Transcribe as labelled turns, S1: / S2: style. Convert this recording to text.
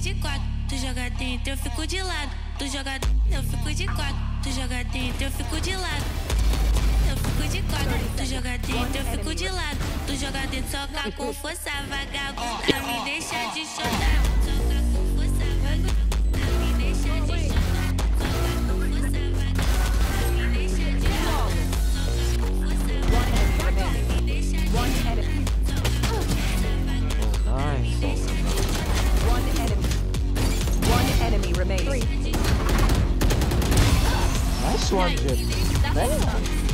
S1: de quatro. Tu joga dentro, eu fico de lado. Tu joga dentro, eu fico de quatro. Tu joga dentro, eu fico de lado. Eu fico de quatro. Tu joga dentro, eu fico de lado. Tu joga dentro, soca com força, vagabunda. this
S2: one,
S3: Jim.